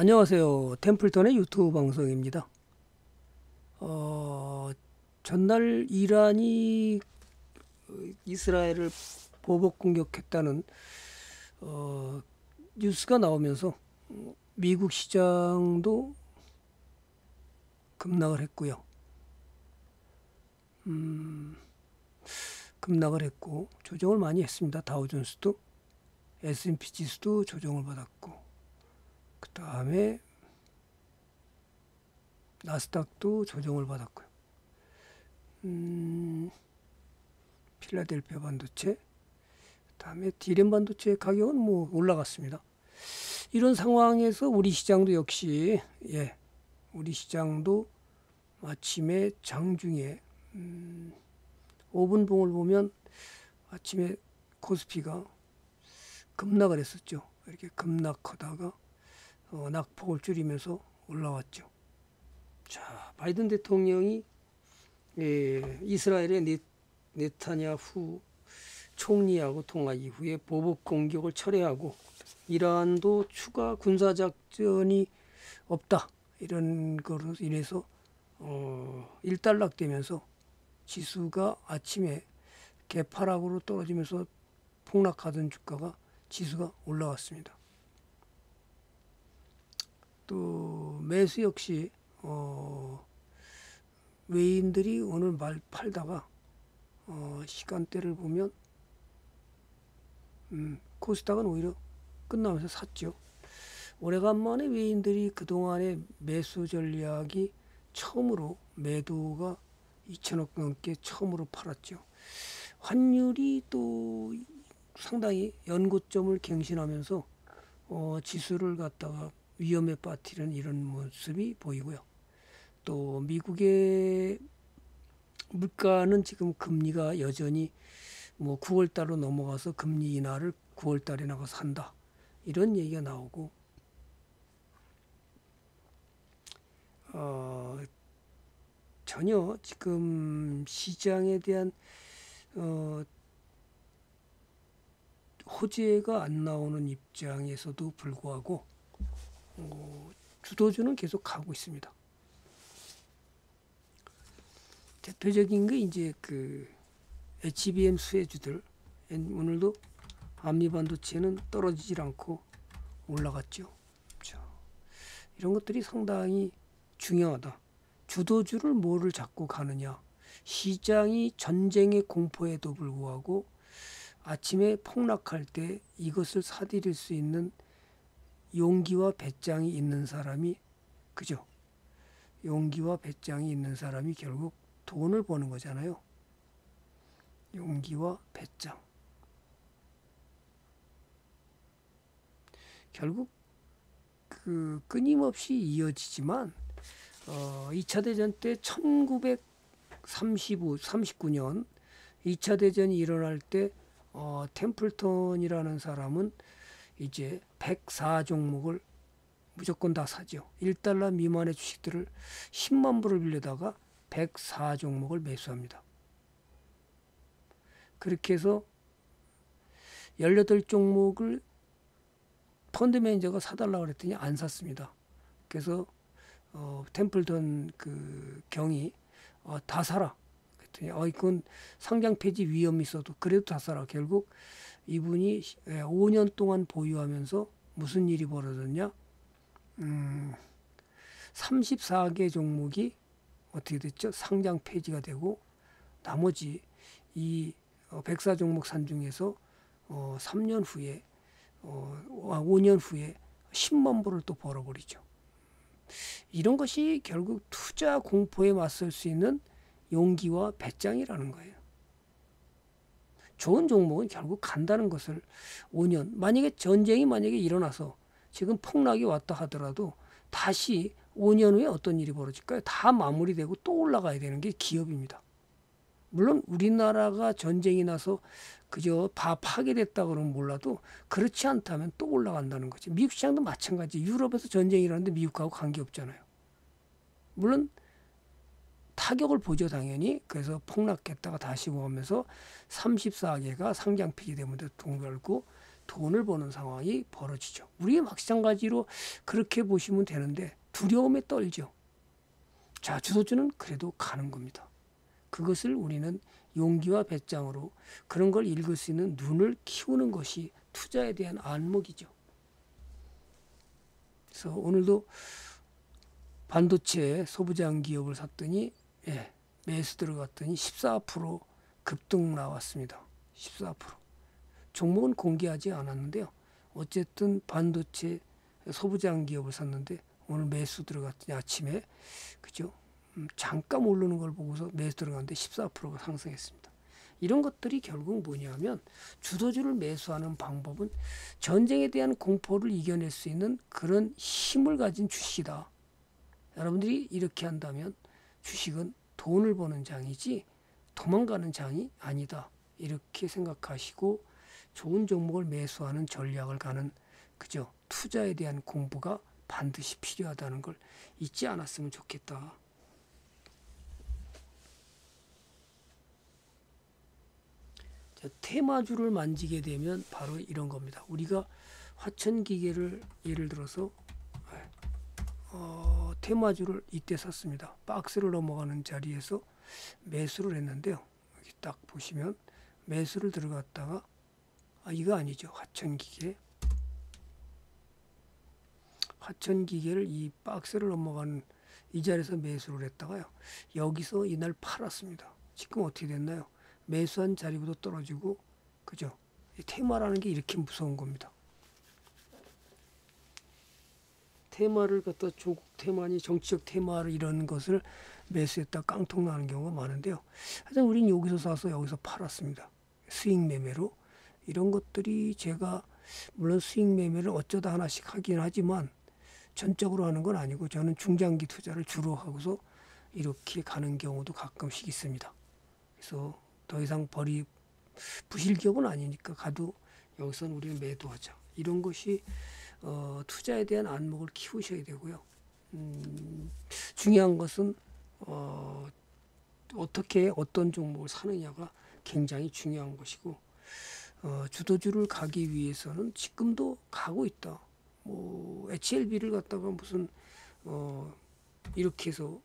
안녕하세요. 템플턴의 유튜브 방송입니다. 어, 전날 이란이 이스라엘을 보복 공격했다는 어, 뉴스가 나오면서 미국 시장도 급락을 했고요. 음, 급락을 했고 조정을 많이 했습니다. 다우존스도 S&P 지수도 조정을 받았고 그 다음에 나스닥도 조정을 받았고요. 음, 필라델피아 반도체, 그 다음에 디램 반도체 가격은 뭐 올라갔습니다. 이런 상황에서 우리 시장도 역시 예, 우리 시장도 아침에 장중에 음, 5분봉을 보면 아침에 코스피가 급락을 했었죠. 이렇게 급락하다가 어, 낙폭을 줄이면서 올라왔죠. 자, 바이든 대통령이 예, 이스라엘의 네, 네타냐후 총리하고 통화 이후에 보복 공격을 철회하고 이란도 추가 군사 작전이 없다 이런 거로 인해서 어, 일단락되면서 지수가 아침에 개파락으로 떨어지면서 폭락하던 주가가 지수가 올라왔습니다. 또 매수 역시 어, 외인들이 오늘 말 팔다가 어, 시간대를 보면 음, 코스닥은 오히려 끝나면서 샀죠. 오래간만에 외인들이 그동안의 매수 전략이 처음으로 매도가 2천억 넘게 처음으로 팔았죠. 환율이 또 상당히 연고점을 갱신하면서 어, 지수를 갖다가 위험에 빠뜨리는 이런 모습이 보이고요. 또 미국의 물가는 지금 금리가 여전히 뭐 9월 달로 넘어가서 금리 인하를 9월 달에 나가서 한다. 이런 얘기가 나오고 어, 전혀 지금 시장에 대한 어, 호재가 안 나오는 입장에서도 불구하고 어, 주도주는 계속 가고 있습니다. 대표적인 게 이제 그 HBM 수혜주들 오늘도 암리반도체는 떨어지질 않고 올라갔죠. 자, 이런 것들이 상당히 중요하다. 주도주를 뭐를 잡고 가느냐. 시장이 전쟁의 공포에도 불구하고 아침에 폭락할 때 이것을 사들일 수 있는 용기와 배짱이 있는 사람이 그죠? 용기와 배짱이 있는 사람이 결국 돈을 버는 거잖아요. 용기와 배짱. 결국 그 끊임없이 이어지지만 어 2차 대전 때 1935, 39년 2차 대전이 일어날 때 어, 템플턴이라는 사람은 이제 104종목을 무조건 다 사죠. 1달러 미만의 주식들을 10만 불을 빌려다가 104종목을 매수합니다. 그렇게 해서 18종목을 펀드 매니저가 사달라고 그랬더니 안 샀습니다. 그래서 어, 템플턴 그 경이 어, 다 사라. 그랬더니 어, 이건 상장 폐지 위험이 있어도 그래도 다 사라. 결국 이분이 5년 예, 동안 보유하면서 무슨 일이 벌어졌냐? 음, 34개 종목이 어떻게 됐죠? 상장 폐지가 되고 나머지 이 어, 백사 종목 산 중에서 어, 3년 후에 어, 5년 아, 후에 10만 불을 또 벌어버리죠. 이런 것이 결국 투자 공포에 맞설 수 있는 용기와 배짱이라는 거예요. 좋은 종목은 결국 간다는 것을 5년 만약에 전쟁이 만약에 일어나서 지금 폭락이 왔다 하더라도 다시 5년 후에 어떤 일이 벌어질까요? 다 마무리되고 또 올라가야 되는 게 기업입니다. 물론 우리나라가 전쟁이 나서 그저 다 파괴됐다 그러면 몰라도 그렇지 않다면 또 올라간다는 거지. 미국 시장도 마찬가지. 유럽에서 전쟁이 일어났는데 미국하고 관계없잖아요. 물론 타격을 보죠 당연히 그래서 폭락했다가 다시 오면서 34개가 상장 폐지되면서 돈 벌고 돈을 버는 상황이 벌어지죠. 우리의 마찬가지로 그렇게 보시면 되는데 두려움에 떨죠. 자, 주도주는 그래도 가는 겁니다. 그것을 우리는 용기와 배짱으로 그런 걸 읽을 수 있는 눈을 키우는 것이 투자에 대한 안목이죠. 그래서 오늘도 반도체 소부장 기업을 샀더니 예, 매수 들어갔더니 14% 급등 나왔습니다. 14%. 종목은 공개하지 않았는데요. 어쨌든 반도체 소부장 기업을 샀는데 오늘 매수 들어갔더니 아침에 그죠? 음, 잠깐 오르는 걸 보고서 매수 들어갔는데 14%가 상승했습니다. 이런 것들이 결국 뭐냐면 주도주를 매수하는 방법은 전쟁에 대한 공포를 이겨낼 수 있는 그런 힘을 가진 주식이다. 여러분들이 이렇게 한다면 주식은 돈을 버는 장이지 도망가는 장이 아니다. 이렇게 생각하시고 좋은 종목을 매수하는 전략을 가는 그죠 투자에 대한 공부가 반드시 필요하다는 걸 잊지 않았으면 좋겠다. 자, 테마주를 만지게 되면 바로 이런 겁니다. 우리가 화천기계를 예를 들어서 어, 테마주를 이때 샀습니다. 박스를 넘어가는 자리에서 매수를 했는데요. 여기 딱 보시면 매수를 들어갔다가 아, 이거 아니죠. 화천기계 화천기계를 이 박스를 넘어가는 이 자리에서 매수를 했다가요. 여기서 이날 팔았습니다. 지금 어떻게 됐나요? 매수한 자리부터 떨어지고 그죠? 테마라는 게 이렇게 무서운 겁니다. 테마를 갖다 조국 테마니 정치적 테마를 이런 것을 매수했다 깡통 나는 경우가 많은데요. 하여튼 우린 여기서 사서 여기서 팔았습니다. 수익 매매로 이런 것들이 제가 물론 수익 매매를 어쩌다 하나씩 하긴 하지만 전적으로 하는 건 아니고 저는 중장기 투자를 주로 하고서 이렇게 가는 경우도 가끔씩 있습니다. 그래서 더 이상 벌이 부실 기업은 아니니까 가도 여기서는 우리는 매도하자. 이런 것이 어, 투자에 대한 안목을 키우셔야 되고요. 음, 중요한 것은 어, 어떻게 어떤 종목을 사느냐가 굉장히 중요한 것이고 어, 주도주를 가기 위해서는 지금도 가고 있다. 뭐 HLB를 갖다가 무슨 어, 이렇게 해서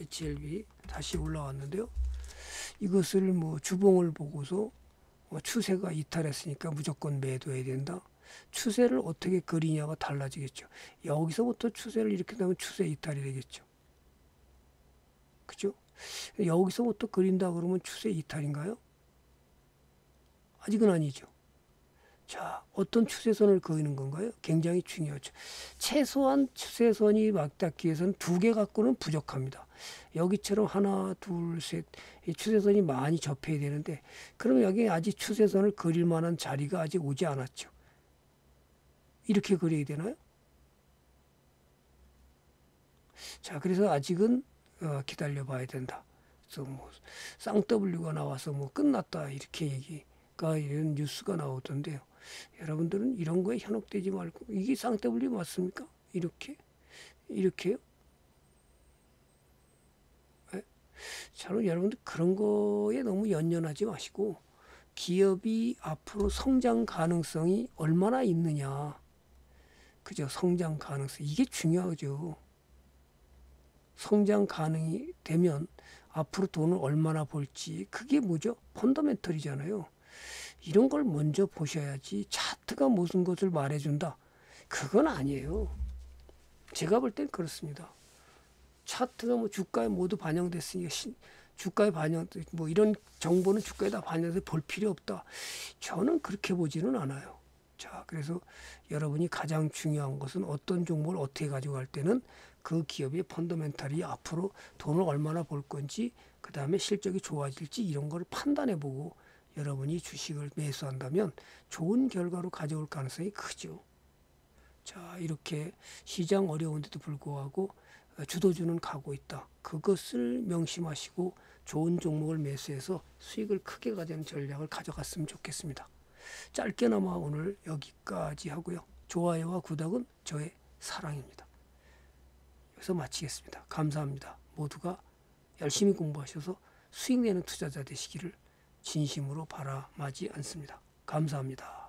HLB 다시 올라왔는데요. 이것을 뭐 주봉을 보고서 뭐 추세가 이탈했으니까 무조건 매도해야 된다. 추세를 어떻게 그리냐가 달라지겠죠. 여기서부터 추세를 이렇게 되면 추세 이탈이 되겠죠. 그죠? 여기서부터 그린다 그러면 추세 이탈인가요? 아직은 아니죠. 자, 어떤 추세선을 그리는 건가요? 굉장히 중요하죠. 최소한 추세선이 맞닿기 위해서는 두 개 갖고는 부족합니다. 여기처럼 하나, 둘, 셋, 이 추세선이 많이 접해야 되는데, 그럼 여기 아직 추세선을 그릴 만한 자리가 아직 오지 않았죠. 이렇게 그려야 되나요? 자, 그래서 아직은 어, 기다려 봐야 된다. 그래서 뭐 쌍W가 나와서 뭐 끝났다 이렇게 얘기 가 이런 뉴스가 나오던데요. 여러분들은 이런 거에 현혹되지 말고 이게 쌍W 맞습니까? 이렇게 이렇게요? 저는 여러분들 그런 거에 너무 연연하지 마시고 기업이 앞으로 성장 가능성이 얼마나 있느냐. 그죠? 성장 가능성. 이게 중요하죠. 성장 가능이 되면 앞으로 돈을 얼마나 벌지. 그게 뭐죠? 펀더멘털이잖아요. 이런 걸 먼저 보셔야지 차트가 무슨 것을 말해준다. 그건 아니에요. 제가 볼 땐 그렇습니다. 차트가 뭐 주가에 모두 반영됐으니까 주가에 반영 뭐 이런 정보는 주가에 다 반영돼서 볼 필요 없다. 저는 그렇게 보지는 않아요. 자, 그래서 여러분이 가장 중요한 것은 어떤 종목을 어떻게 가져갈 때는 그 기업의 펀더멘탈이 앞으로 돈을 얼마나 벌 건지 그 다음에 실적이 좋아질지 이런 걸 판단해 보고 여러분이 주식을 매수한다면 좋은 결과로 가져올 가능성이 크죠. 자, 이렇게 시장 어려운데도 불구하고 주도주는 가고 있다. 그것을 명심하시고 좋은 종목을 매수해서 수익을 크게 가져는 전략을 가져갔으면 좋겠습니다. 짧게나마 오늘 여기까지 하고요. 좋아요와 구독은 저의 사랑입니다. 여기서 마치겠습니다. 감사합니다. 모두가 열심히 공부하셔서 수익 내는 투자자 되시기를 진심으로 바라마지 않습니다. 감사합니다.